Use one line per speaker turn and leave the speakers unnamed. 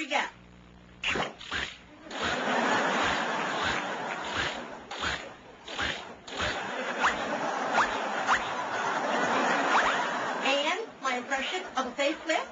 we go. And my impression of a facelift?